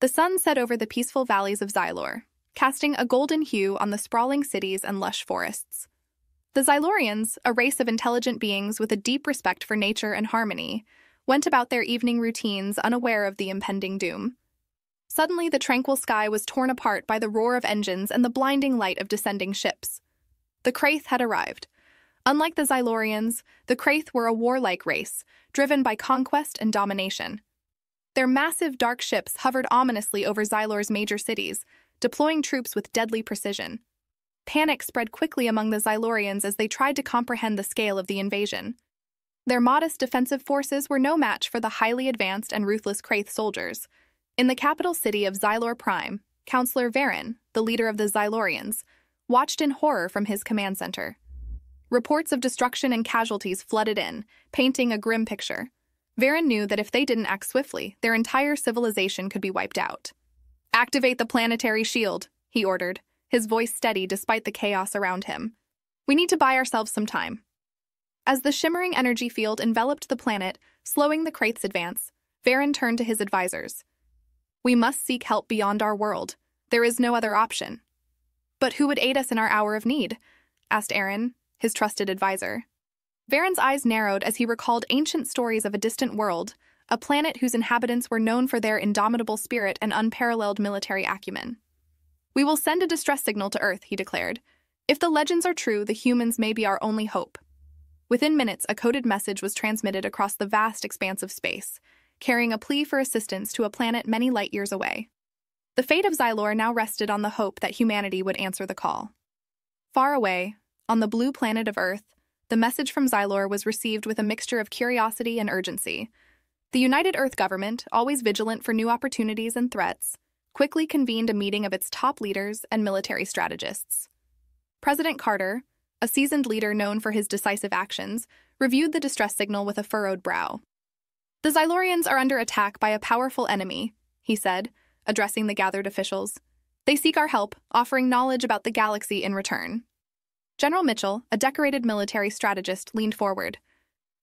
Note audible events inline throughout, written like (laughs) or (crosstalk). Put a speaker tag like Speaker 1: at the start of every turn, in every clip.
Speaker 1: The sun set over the peaceful valleys of Xylor, casting a golden hue on the sprawling cities and lush forests. The Xylorians, a race of intelligent beings with a deep respect for nature and harmony, went about their evening routines unaware of the impending doom. Suddenly, the tranquil sky was torn apart by the roar of engines and the blinding light of descending ships. The Kraith had arrived. Unlike the Xylorians, the Kraith were a warlike race, driven by conquest and domination. Their massive dark ships hovered ominously over Xylor's major cities, deploying troops with deadly precision. Panic spread quickly among the Xylorians as they tried to comprehend the scale of the invasion. Their modest defensive forces were no match for the highly advanced and ruthless Kraith soldiers. In the capital city of Xylor Prime, Counselor Varen, the leader of the Xylorians, watched in horror from his command center. Reports of destruction and casualties flooded in, painting a grim picture. Varen knew that if they didn't act swiftly, their entire civilization could be wiped out. Activate the planetary shield, he ordered, his voice steady despite the chaos around him. We need to buy ourselves some time. As the shimmering energy field enveloped the planet, slowing the Kraith's advance, Varen turned to his advisors. We must seek help beyond our world. There is no other option. But who would aid us in our hour of need? asked Aaron, his trusted advisor. Varen's eyes narrowed as he recalled ancient stories of a distant world, a planet whose inhabitants were known for their indomitable spirit and unparalleled military acumen. We will send a distress signal to Earth, he declared. If the legends are true, the humans may be our only hope. Within minutes, a coded message was transmitted across the vast expanse of space, carrying a plea for assistance to a planet many light years away. The fate of Xylor now rested on the hope that humanity would answer the call. Far away, on the blue planet of Earth, the message from Xylor was received with a mixture of curiosity and urgency. The United Earth government, always vigilant for new opportunities and threats, quickly convened a meeting of its top leaders and military strategists. President Carter, a seasoned leader known for his decisive actions, reviewed the distress signal with a furrowed brow. The Xylorians are under attack by a powerful enemy, he said, addressing the gathered officials. They seek our help, offering knowledge about the galaxy in return. General Mitchell, a decorated military strategist, leaned forward.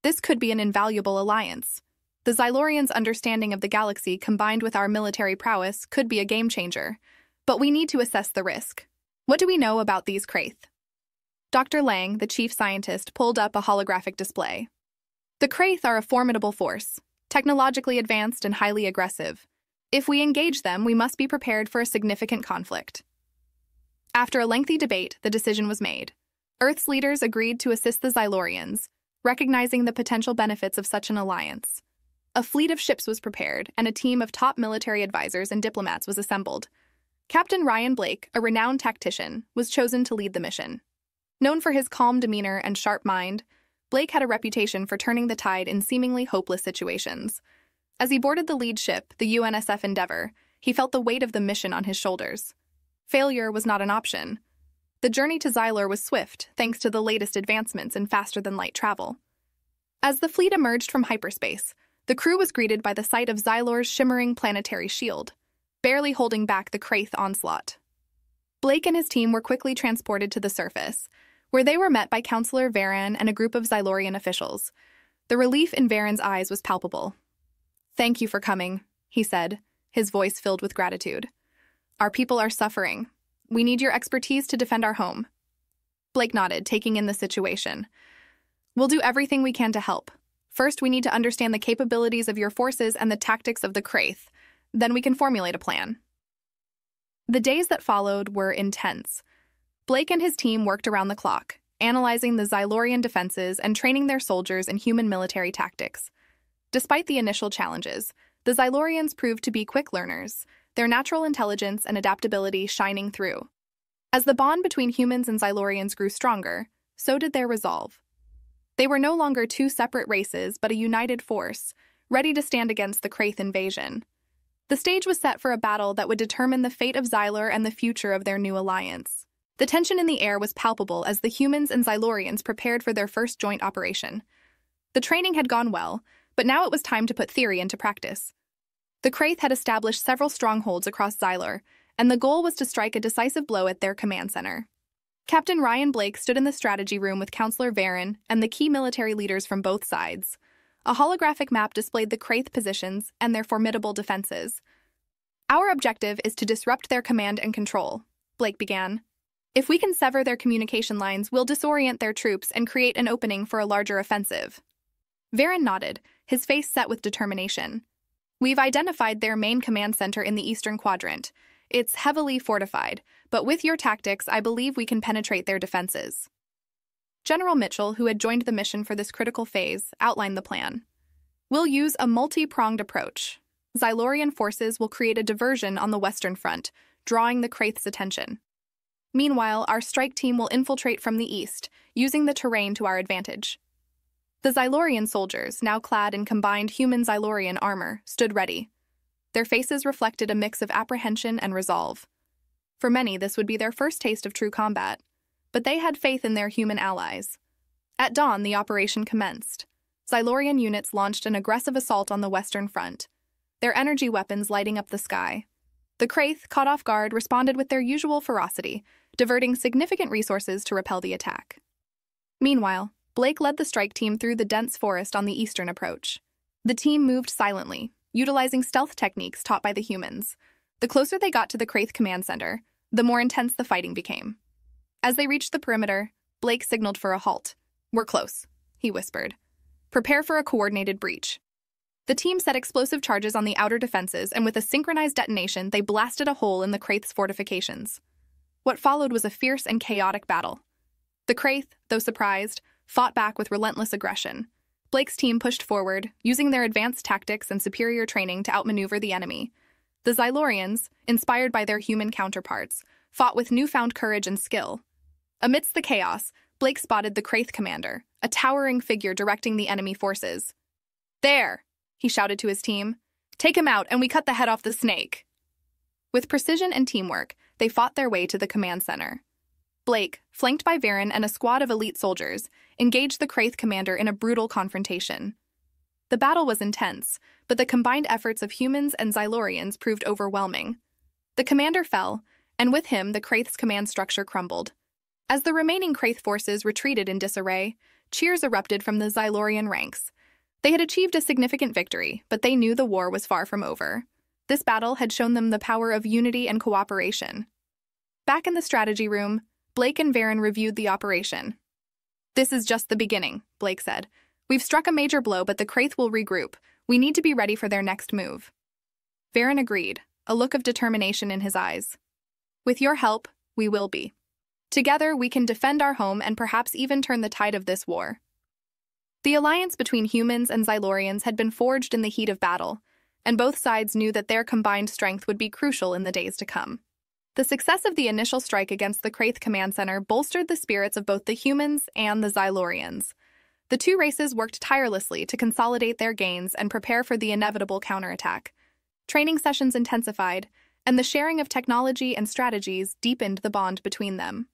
Speaker 1: This could be an invaluable alliance. The Xylorians' understanding of the galaxy combined with our military prowess could be a game changer. But we need to assess the risk. What do we know about these Kraith? Dr. Lang, the chief scientist, pulled up a holographic display. The Kraith are a formidable force, technologically advanced and highly aggressive. If we engage them, we must be prepared for a significant conflict. After a lengthy debate, the decision was made. Earth's leaders agreed to assist the Xylorians, recognizing the potential benefits of such an alliance. A fleet of ships was prepared, and a team of top military advisors and diplomats was assembled. Captain Ryan Blake, a renowned tactician, was chosen to lead the mission. Known for his calm demeanor and sharp mind, Blake had a reputation for turning the tide in seemingly hopeless situations. As he boarded the lead ship, the UNSF Endeavour, he felt the weight of the mission on his shoulders. Failure was not an option. The journey to Xylor was swift, thanks to the latest advancements in faster than light travel. As the fleet emerged from hyperspace, the crew was greeted by the sight of Xylor's shimmering planetary shield, barely holding back the Kraith onslaught. Blake and his team were quickly transported to the surface, where they were met by Counselor Varen and a group of Xylorian officials. The relief in Varen's eyes was palpable. Thank you for coming, he said, his voice filled with gratitude. Our people are suffering, we need your expertise to defend our home. Blake nodded, taking in the situation. We'll do everything we can to help. First, we need to understand the capabilities of your forces and the tactics of the Kraith. Then we can formulate a plan. The days that followed were intense. Blake and his team worked around the clock, analyzing the Xylorian defenses and training their soldiers in human military tactics. Despite the initial challenges, the Xylorians proved to be quick learners, their natural intelligence and adaptability shining through. As the bond between humans and Xylorians grew stronger, so did their resolve. They were no longer two separate races, but a united force, ready to stand against the Kraith invasion. The stage was set for a battle that would determine the fate of Xylor and the future of their new alliance. The tension in the air was palpable as the humans and Xylorians prepared for their first joint operation. The training had gone well, but now it was time to put theory into practice. The Kraith had established several strongholds across Xylor, and the goal was to strike a decisive blow at their command center. Captain Ryan Blake stood in the strategy room with Counselor Varen and the key military leaders from both sides. A holographic map displayed the Kraith positions and their formidable defenses. Our objective is to disrupt their command and control, Blake began. If we can sever their communication lines, we'll disorient their troops and create an opening for a larger offensive. Varen nodded, his face set with determination. We've identified their main command center in the eastern quadrant. It's heavily fortified, but with your tactics, I believe we can penetrate their defenses. General Mitchell, who had joined the mission for this critical phase, outlined the plan. We'll use a multi pronged approach. Xylorian forces will create a diversion on the Western Front, drawing the Kraith's attention. Meanwhile, our strike team will infiltrate from the east, using the terrain to our advantage. The Xylorian soldiers, now clad in combined human Xylorian armor, stood ready. Their faces reflected a mix of apprehension and resolve. For many, this would be their first taste of true combat, but they had faith in their human allies. At dawn, the operation commenced. Xylorian units launched an aggressive assault on the Western Front, their energy weapons lighting up the sky. The Kraith, caught off guard, responded with their usual ferocity, diverting significant resources to repel the attack. Meanwhile, Blake led the strike team through the dense forest on the eastern approach. The team moved silently, utilizing stealth techniques taught by the humans. The closer they got to the Kraith command center, the more intense the fighting became. As they reached the perimeter, Blake signaled for a halt. We're close, he whispered. Prepare for a coordinated breach. The team set explosive charges on the outer defenses, and with a synchronized detonation, they blasted a hole in the Kraith's fortifications. What followed was a fierce and chaotic battle. The Kraith, though surprised, fought back with relentless aggression. Blake's team pushed forward, using their advanced tactics and superior training to outmaneuver the enemy. The Xylorians, inspired by their human counterparts, fought with newfound courage and skill. Amidst the chaos, Blake spotted the Kraith commander, a towering figure directing the enemy forces. There! he shouted to his team. Take him out, and we cut the head off the snake. With precision and teamwork, they fought their way to the command center. Blake, flanked by Varen and a squad of elite soldiers, engaged the Kraith commander in a brutal confrontation. The battle was intense, but the combined efforts of humans and Xylorians proved overwhelming. The commander fell, and with him the Kraith's command structure crumbled. As the remaining Kraith forces retreated in disarray, cheers erupted from the Xylorian ranks. They had achieved a significant victory, but they knew the war was far from over. This battle had shown them the power of unity and cooperation. Back in the strategy room, Blake and Varen reviewed the operation. This is just the beginning, Blake said. We've struck a major blow, but the Kraith will regroup. We need to be ready for their next move. Varen agreed, a look of determination in his eyes. With your help, we will be. Together, we can defend our home and perhaps even turn the tide of this war. The alliance between humans and Xylorians had been forged in the heat of battle, and both sides knew that their combined strength would be crucial in the days to come. The success of the initial strike against the Kraith Command Center bolstered the spirits of both the humans and the Xylorians. The two races worked tirelessly to consolidate their gains and prepare for the inevitable counterattack. Training sessions intensified, and the sharing of technology and strategies deepened the bond between them.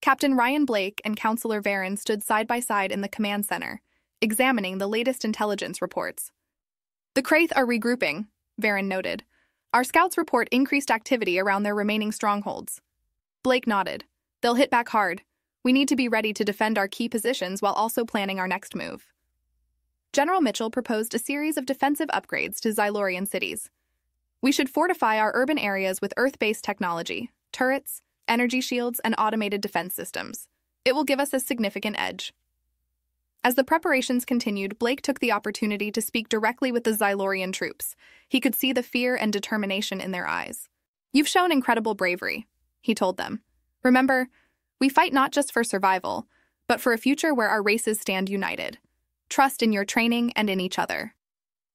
Speaker 1: Captain Ryan Blake and Counselor Varen stood side by side in the command center, examining the latest intelligence reports. The Kraith are regrouping, Varen noted. Our scouts report increased activity around their remaining strongholds. Blake nodded. They'll hit back hard. We need to be ready to defend our key positions while also planning our next move. General Mitchell proposed a series of defensive upgrades to Xylorian cities. We should fortify our urban areas with Earth based technology, turrets, energy shields, and automated defense systems. It will give us a significant edge. As the preparations continued, Blake took the opportunity to speak directly with the Xylorian troops. He could see the fear and determination in their eyes. You've shown incredible bravery, he told them. Remember, we fight not just for survival, but for a future where our races stand united. Trust in your training and in each other.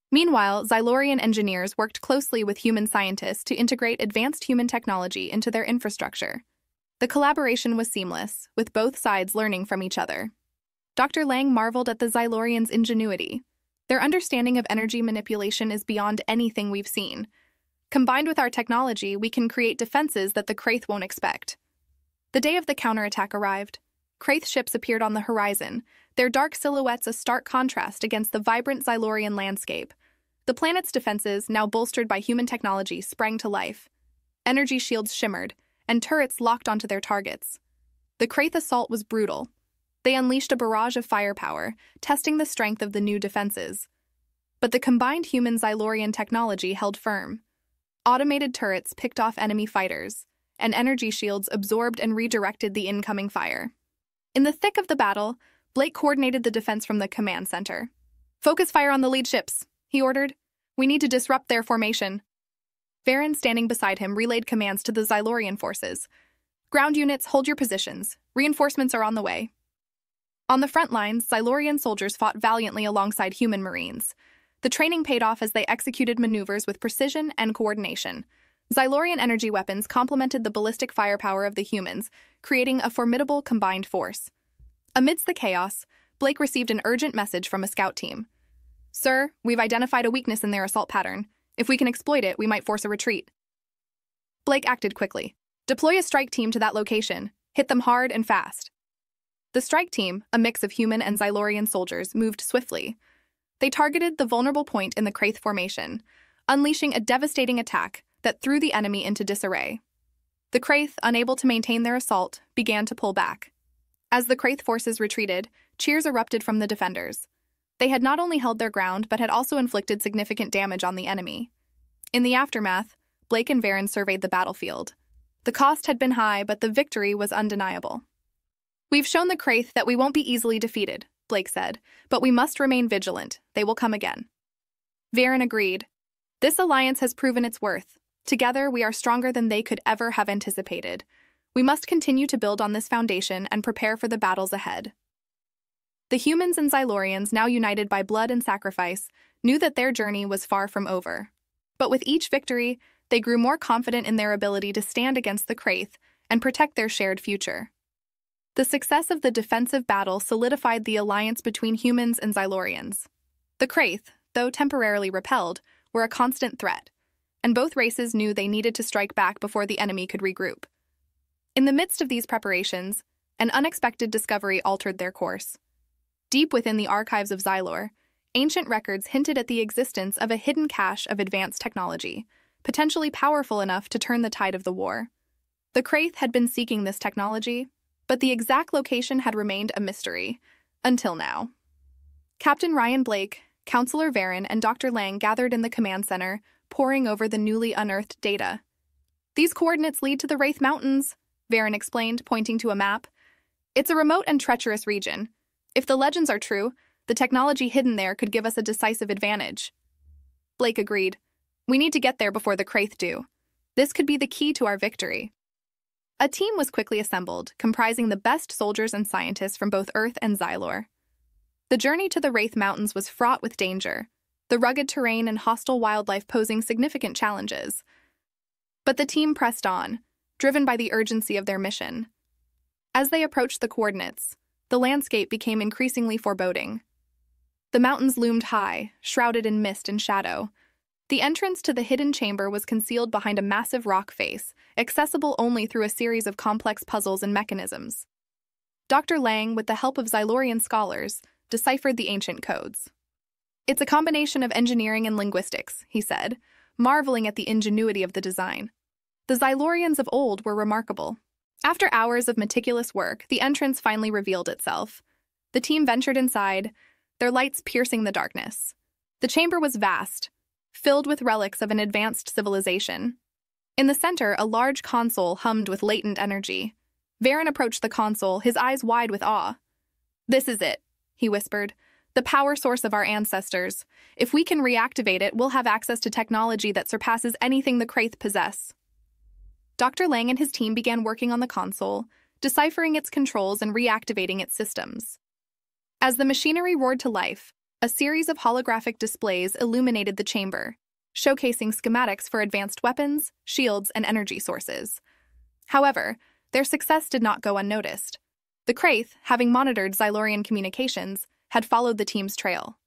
Speaker 1: Meanwhile, Xylorian engineers worked closely with human scientists to integrate advanced human technology into their infrastructure. The collaboration was seamless, with both sides learning from each other. Dr. Lang marveled at the Xylorians' ingenuity. Their understanding of energy manipulation is beyond anything we've seen. Combined with our technology, we can create defenses that the Kraith won't expect. The day of the counterattack arrived. Kraith ships appeared on the horizon, their dark silhouettes a stark contrast against the vibrant Xylorian landscape. The planet's defenses, now bolstered by human technology, sprang to life. Energy shields shimmered, and turrets locked onto their targets. The Kraith assault was brutal, they unleashed a barrage of firepower, testing the strength of the new defenses. But the combined human Xylorian technology held firm. Automated turrets picked off enemy fighters, and energy shields absorbed and redirected the incoming fire. In the thick of the battle, Blake coordinated the defense from the command center. Focus fire on the lead ships, he ordered. We need to disrupt their formation. Varen, standing beside him, relayed commands to the Xylorian forces. Ground units, hold your positions. Reinforcements are on the way. On the front lines, Xylorian soldiers fought valiantly alongside human marines. The training paid off as they executed maneuvers with precision and coordination. Xylorian energy weapons complemented the ballistic firepower of the humans, creating a formidable combined force. Amidst the chaos, Blake received an urgent message from a scout team. Sir, we've identified a weakness in their assault pattern. If we can exploit it, we might force a retreat. Blake acted quickly. Deploy a strike team to that location. Hit them hard and fast. The strike team, a mix of human and Xylorian soldiers, moved swiftly. They targeted the vulnerable point in the Kraith formation, unleashing a devastating attack that threw the enemy into disarray. The Kraith, unable to maintain their assault, began to pull back. As the Kraith forces retreated, cheers erupted from the defenders. They had not only held their ground, but had also inflicted significant damage on the enemy. In the aftermath, Blake and Varen surveyed the battlefield. The cost had been high, but the victory was undeniable. We've shown the Kraith that we won't be easily defeated, Blake said, but we must remain vigilant. They will come again. Varen agreed. This alliance has proven its worth. Together, we are stronger than they could ever have anticipated. We must continue to build on this foundation and prepare for the battles ahead. The humans and Xylorians, now united by blood and sacrifice, knew that their journey was far from over. But with each victory, they grew more confident in their ability to stand against the Kraith and protect their shared future. The success of the defensive battle solidified the alliance between humans and Xylorians. The Kraith, though temporarily repelled, were a constant threat, and both races knew they needed to strike back before the enemy could regroup. In the midst of these preparations, an unexpected discovery altered their course. Deep within the archives of Xylor, ancient records hinted at the existence of a hidden cache of advanced technology, potentially powerful enough to turn the tide of the war. The Kraith had been seeking this technology, but the exact location had remained a mystery, until now. Captain Ryan Blake, Counselor Varen, and Dr. Lang gathered in the command center, poring over the newly unearthed data. These coordinates lead to the Wraith Mountains, Varen explained, pointing to a map. It's a remote and treacherous region, if the legends are true, the technology hidden there could give us a decisive advantage. Blake agreed. We need to get there before the Kraith do. This could be the key to our victory. A team was quickly assembled, comprising the best soldiers and scientists from both Earth and Xylor. The journey to the Wraith Mountains was fraught with danger, the rugged terrain and hostile wildlife posing significant challenges. But the team pressed on, driven by the urgency of their mission. As they approached the coordinates, the landscape became increasingly foreboding. The mountains loomed high, shrouded in mist and shadow. The entrance to the hidden chamber was concealed behind a massive rock face, accessible only through a series of complex puzzles and mechanisms. Dr. Lang, with the help of Xylorian scholars, deciphered the ancient codes. It's a combination of engineering and linguistics, he said, marveling at the ingenuity of the design. The Xylorians of old were remarkable, after hours of meticulous work, the entrance finally revealed itself. The team ventured inside, their lights piercing the darkness. The chamber was vast, filled with relics of an advanced civilization. In the center, a large console hummed with latent energy. Varen approached the console, his eyes wide with awe. This is it, he whispered. The power source of our ancestors. If we can reactivate it, we'll have access to technology that surpasses anything the Kraith possess. Dr. Lang and his team began working on the console, deciphering its controls and reactivating its systems. As the machinery roared to life, a series of holographic displays illuminated the chamber, showcasing schematics for advanced weapons, shields, and energy sources. However, their success did not go unnoticed. The Kraith, having monitored Xylorian communications, had followed the team's trail.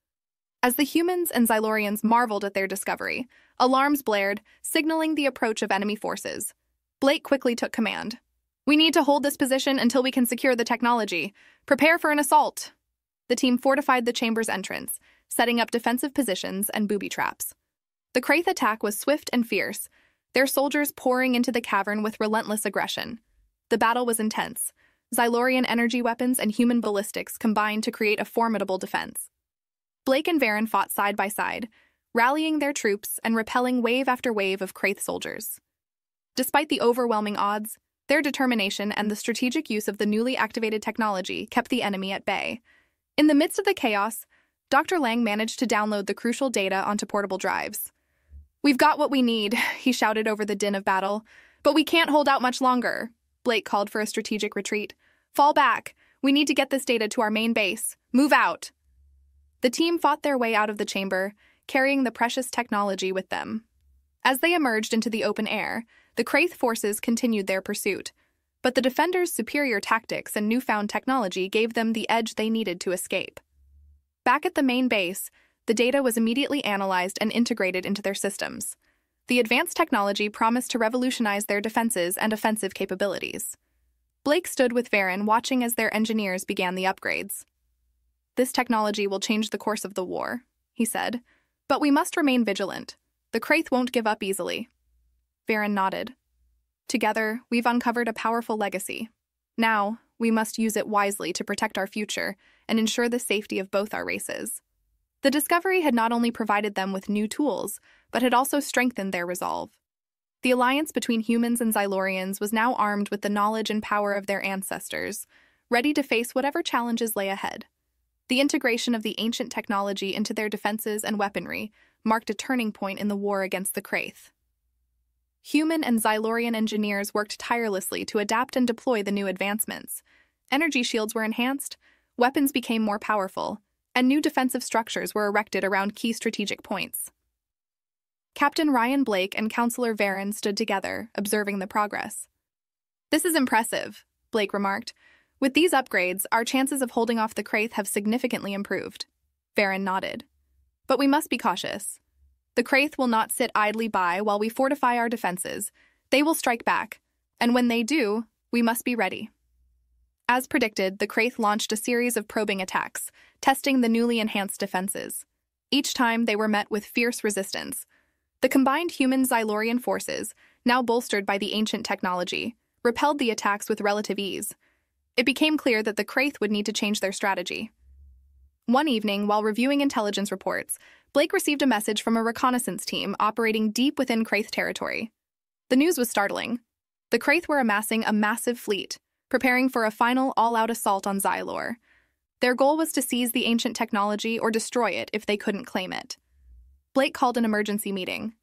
Speaker 1: As the humans and Xylorians marveled at their discovery, alarms blared, signaling the approach of enemy forces. Blake quickly took command. We need to hold this position until we can secure the technology. Prepare for an assault. The team fortified the chamber's entrance, setting up defensive positions and booby traps. The Kraith attack was swift and fierce, their soldiers pouring into the cavern with relentless aggression. The battle was intense. Xylorian energy weapons and human ballistics combined to create a formidable defense. Blake and Varen fought side by side, rallying their troops and repelling wave after wave of Kraith soldiers. Despite the overwhelming odds, their determination and the strategic use of the newly activated technology kept the enemy at bay. In the midst of the chaos, Dr. Lang managed to download the crucial data onto portable drives. We've got what we need, (laughs) he shouted over the din of battle. But we can't hold out much longer. Blake called for a strategic retreat. Fall back. We need to get this data to our main base. Move out. The team fought their way out of the chamber, carrying the precious technology with them. As they emerged into the open air, the Kraith forces continued their pursuit, but the defenders' superior tactics and newfound technology gave them the edge they needed to escape. Back at the main base, the data was immediately analyzed and integrated into their systems. The advanced technology promised to revolutionize their defenses and offensive capabilities. Blake stood with Varen watching as their engineers began the upgrades. This technology will change the course of the war, he said, but we must remain vigilant. The Kraith won't give up easily. Varen nodded. Together, we've uncovered a powerful legacy. Now, we must use it wisely to protect our future and ensure the safety of both our races. The discovery had not only provided them with new tools, but had also strengthened their resolve. The alliance between humans and Xylorians was now armed with the knowledge and power of their ancestors, ready to face whatever challenges lay ahead. The integration of the ancient technology into their defenses and weaponry marked a turning point in the war against the Kraith. Human and Xylorian engineers worked tirelessly to adapt and deploy the new advancements. Energy shields were enhanced, weapons became more powerful, and new defensive structures were erected around key strategic points. Captain Ryan Blake and Counselor Varen stood together, observing the progress. This is impressive, Blake remarked. With these upgrades, our chances of holding off the Kraith have significantly improved. Varen nodded. But we must be cautious. The Kraith will not sit idly by while we fortify our defenses. They will strike back, and when they do, we must be ready. As predicted, the Kraith launched a series of probing attacks, testing the newly enhanced defenses. Each time, they were met with fierce resistance, the combined human Xylorian forces, now bolstered by the ancient technology, repelled the attacks with relative ease. It became clear that the Kraith would need to change their strategy. One evening, while reviewing intelligence reports, Blake received a message from a reconnaissance team operating deep within Kraith territory. The news was startling. The Kraith were amassing a massive fleet, preparing for a final all out assault on Xylor. Their goal was to seize the ancient technology or destroy it if they couldn't claim it. Blake called an emergency meeting.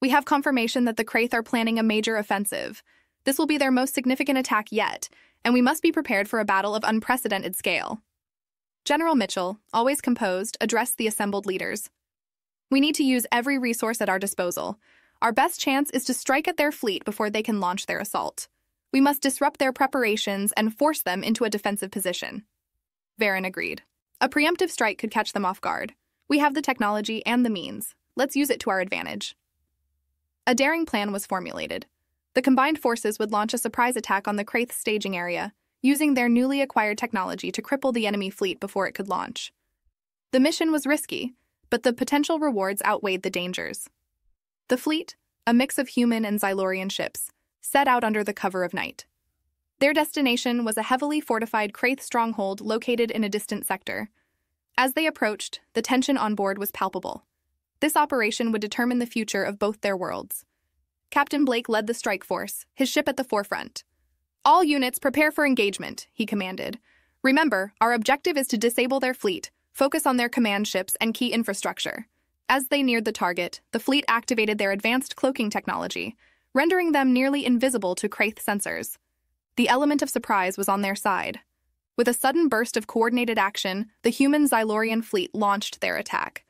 Speaker 1: We have confirmation that the Kraith are planning a major offensive. This will be their most significant attack yet, and we must be prepared for a battle of unprecedented scale. General Mitchell, always composed, addressed the assembled leaders. We need to use every resource at our disposal. Our best chance is to strike at their fleet before they can launch their assault. We must disrupt their preparations and force them into a defensive position. Varen agreed. A preemptive strike could catch them off guard. We have the technology and the means. Let's use it to our advantage. A daring plan was formulated. The combined forces would launch a surprise attack on the Kraith staging area, using their newly acquired technology to cripple the enemy fleet before it could launch. The mission was risky, but the potential rewards outweighed the dangers. The fleet, a mix of human and Xylorian ships, set out under the cover of night. Their destination was a heavily fortified Kraith stronghold located in a distant sector, as they approached, the tension on board was palpable. This operation would determine the future of both their worlds. Captain Blake led the strike force, his ship at the forefront. All units prepare for engagement, he commanded. Remember, our objective is to disable their fleet, focus on their command ships and key infrastructure. As they neared the target, the fleet activated their advanced cloaking technology, rendering them nearly invisible to Kraith sensors. The element of surprise was on their side. With a sudden burst of coordinated action, the human Xylorian fleet launched their attack.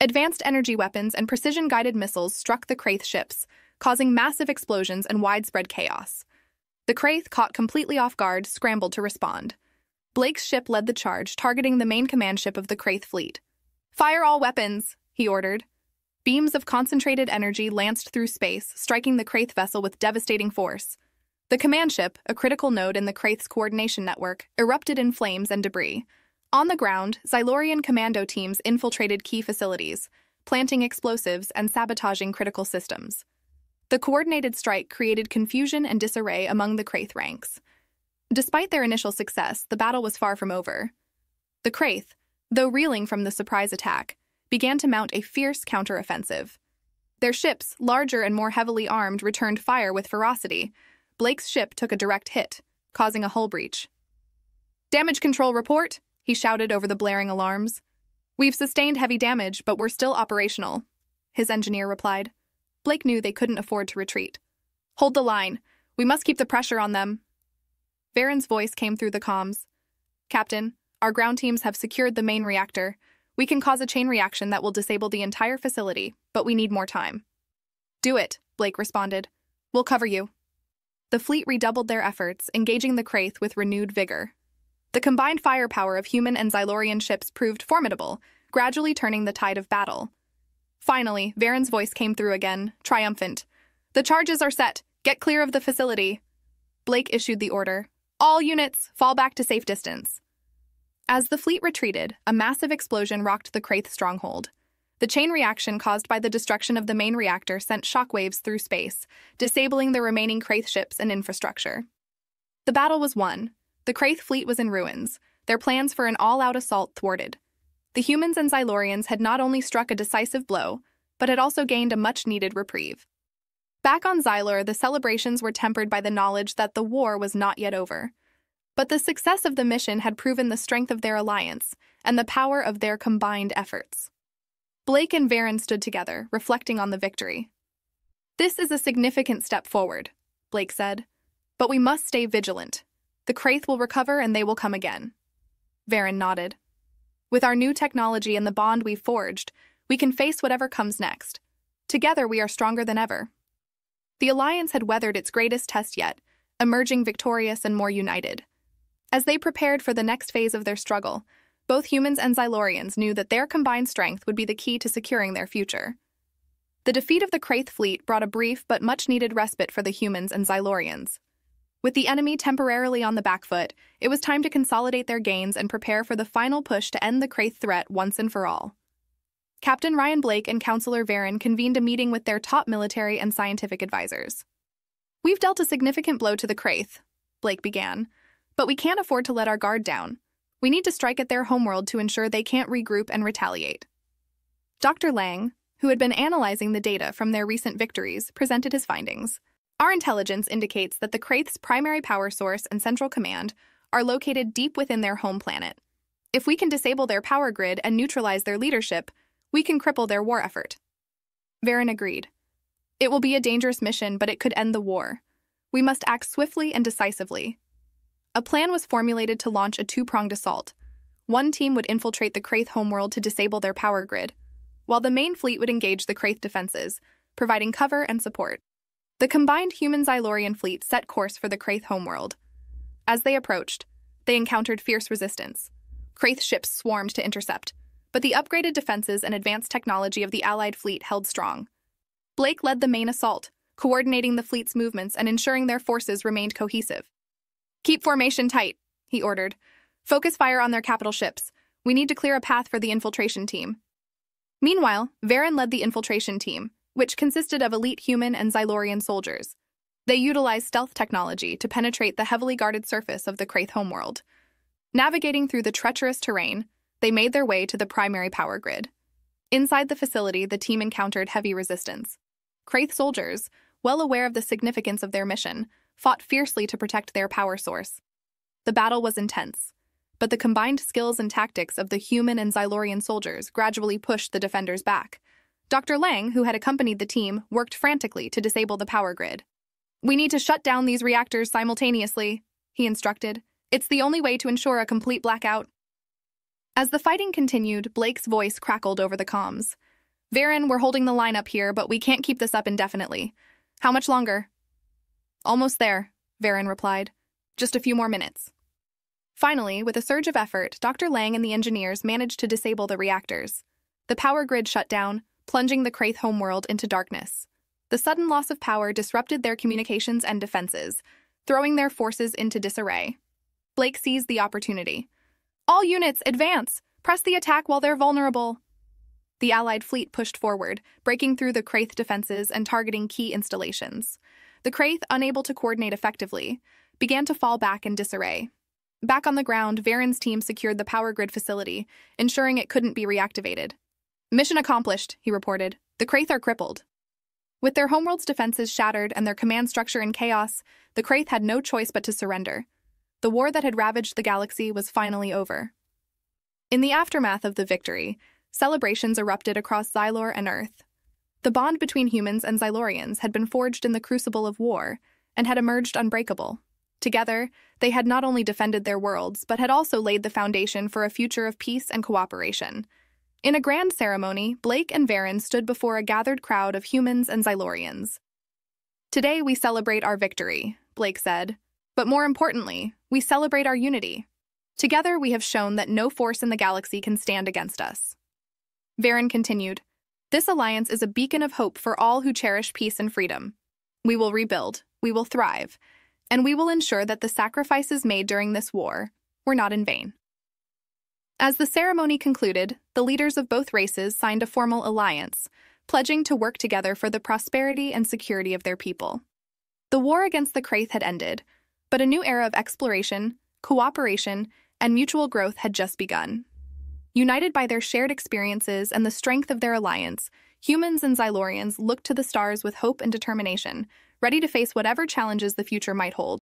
Speaker 1: Advanced energy weapons and precision guided missiles struck the Kraith ships, causing massive explosions and widespread chaos. The Kraith, caught completely off guard, scrambled to respond. Blake's ship led the charge, targeting the main command ship of the Kraith fleet. Fire all weapons, he ordered. Beams of concentrated energy lanced through space, striking the Kraith vessel with devastating force. The command ship, a critical node in the Kraith's coordination network, erupted in flames and debris. On the ground, Xylorian commando teams infiltrated key facilities, planting explosives and sabotaging critical systems. The coordinated strike created confusion and disarray among the Kraith ranks. Despite their initial success, the battle was far from over. The Kraith, though reeling from the surprise attack, began to mount a fierce counteroffensive. Their ships, larger and more heavily armed, returned fire with ferocity. Blake's ship took a direct hit, causing a hull breach. Damage control report, he shouted over the blaring alarms. We've sustained heavy damage, but we're still operational, his engineer replied. Blake knew they couldn't afford to retreat. Hold the line. We must keep the pressure on them. Varen's voice came through the comms. Captain, our ground teams have secured the main reactor. We can cause a chain reaction that will disable the entire facility, but we need more time. Do it, Blake responded. We'll cover you. The fleet redoubled their efforts, engaging the Kraith with renewed vigor. The combined firepower of human and Xylorian ships proved formidable, gradually turning the tide of battle. Finally, Varen's voice came through again, triumphant. The charges are set. Get clear of the facility. Blake issued the order. All units, fall back to safe distance. As the fleet retreated, a massive explosion rocked the Kraith stronghold. The chain reaction caused by the destruction of the main reactor sent shockwaves through space, disabling the remaining Kraith ships and infrastructure. The battle was won. The Kraith fleet was in ruins, their plans for an all out assault thwarted. The humans and Xylorians had not only struck a decisive blow, but had also gained a much needed reprieve. Back on Xylor, the celebrations were tempered by the knowledge that the war was not yet over. But the success of the mission had proven the strength of their alliance and the power of their combined efforts. Blake and Varen stood together, reflecting on the victory. This is a significant step forward, Blake said. But we must stay vigilant. The Kraith will recover and they will come again. Varen nodded. With our new technology and the bond we've forged, we can face whatever comes next. Together, we are stronger than ever. The Alliance had weathered its greatest test yet, emerging victorious and more united. As they prepared for the next phase of their struggle, both humans and Xylorians knew that their combined strength would be the key to securing their future. The defeat of the Kraith fleet brought a brief but much needed respite for the humans and Xylorians. With the enemy temporarily on the back foot, it was time to consolidate their gains and prepare for the final push to end the Kraith threat once and for all. Captain Ryan Blake and Counselor Varen convened a meeting with their top military and scientific advisors. We've dealt a significant blow to the Kraith, Blake began, but we can't afford to let our guard down. We need to strike at their homeworld to ensure they can't regroup and retaliate. Dr. Lang, who had been analyzing the data from their recent victories, presented his findings. Our intelligence indicates that the Kraith's primary power source and central command are located deep within their home planet. If we can disable their power grid and neutralize their leadership, we can cripple their war effort. Varen agreed. It will be a dangerous mission, but it could end the war. We must act swiftly and decisively. A plan was formulated to launch a two pronged assault. One team would infiltrate the Kraith homeworld to disable their power grid, while the main fleet would engage the Kraith defenses, providing cover and support. The combined human Xylorian fleet set course for the Kraith homeworld. As they approached, they encountered fierce resistance. Kraith ships swarmed to intercept, but the upgraded defenses and advanced technology of the Allied fleet held strong. Blake led the main assault, coordinating the fleet's movements and ensuring their forces remained cohesive. Keep formation tight, he ordered. Focus fire on their capital ships. We need to clear a path for the infiltration team. Meanwhile, Varen led the infiltration team, which consisted of elite human and Xylorian soldiers. They utilized stealth technology to penetrate the heavily guarded surface of the Kraith homeworld. Navigating through the treacherous terrain, they made their way to the primary power grid. Inside the facility, the team encountered heavy resistance. Kraith soldiers, well aware of the significance of their mission, fought fiercely to protect their power source. The battle was intense, but the combined skills and tactics of the human and Xylorian soldiers gradually pushed the defenders back, Dr. Lang, who had accompanied the team, worked frantically to disable the power grid. We need to shut down these reactors simultaneously, he instructed. It's the only way to ensure a complete blackout. As the fighting continued, Blake's voice crackled over the comms. Varen, we're holding the line up here, but we can't keep this up indefinitely. How much longer? Almost there, Varen replied. Just a few more minutes. Finally, with a surge of effort, Dr. Lang and the engineers managed to disable the reactors. The power grid shut down, plunging the Kraith homeworld into darkness. The sudden loss of power disrupted their communications and defenses, throwing their forces into disarray. Blake seized the opportunity. All units, advance! Press the attack while they're vulnerable. The Allied fleet pushed forward, breaking through the Kraith defenses and targeting key installations. The Kraith, unable to coordinate effectively, began to fall back in disarray. Back on the ground, Varen's team secured the power grid facility, ensuring it couldn't be reactivated. Mission accomplished, he reported. The Kraith are crippled. With their homeworld's defenses shattered and their command structure in chaos, the Kraith had no choice but to surrender. The war that had ravaged the galaxy was finally over. In the aftermath of the victory, celebrations erupted across Xylor and Earth. The bond between humans and Xylorians had been forged in the crucible of war and had emerged unbreakable. Together, they had not only defended their worlds, but had also laid the foundation for a future of peace and cooperation. In a grand ceremony, Blake and Varen stood before a gathered crowd of humans and Xylorians. Today we celebrate our victory, Blake said. But more importantly, we celebrate our unity. Together we have shown that no force in the galaxy can stand against us. Varen continued, This alliance is a beacon of hope for all who cherish peace and freedom. We will rebuild, we will thrive, and we will ensure that the sacrifices made during this war were not in vain. As the ceremony concluded, the leaders of both races signed a formal alliance, pledging to work together for the prosperity and security of their people. The war against the Kraith had ended, but a new era of exploration, cooperation, and mutual growth had just begun. United by their shared experiences and the strength of their alliance, humans and Xylorians looked to the stars with hope and determination, ready to face whatever challenges the future might hold.